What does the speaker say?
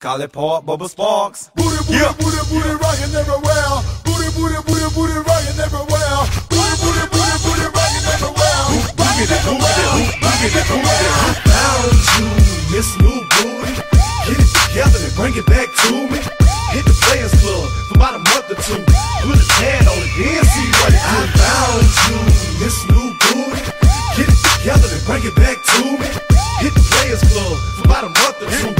Call it Port Bubba Sparxxx. Booty, booty, Yeah. booty, booty, rockin' everywhere. Booty, booty, booty, booty, rockin' everywhere. Booty, booty, booty, booty, rockin' everywhere. Rockin' everywhere. Rockin' everywhere. found you, Miss New Booty. Get it together and bring it back to me. Hit the Players Club for about a month or two. Put a tan on it, then see what it do. I found you, Miss New Booty. Get it together and bring it back to me. Hit the Players Club for about a month or two.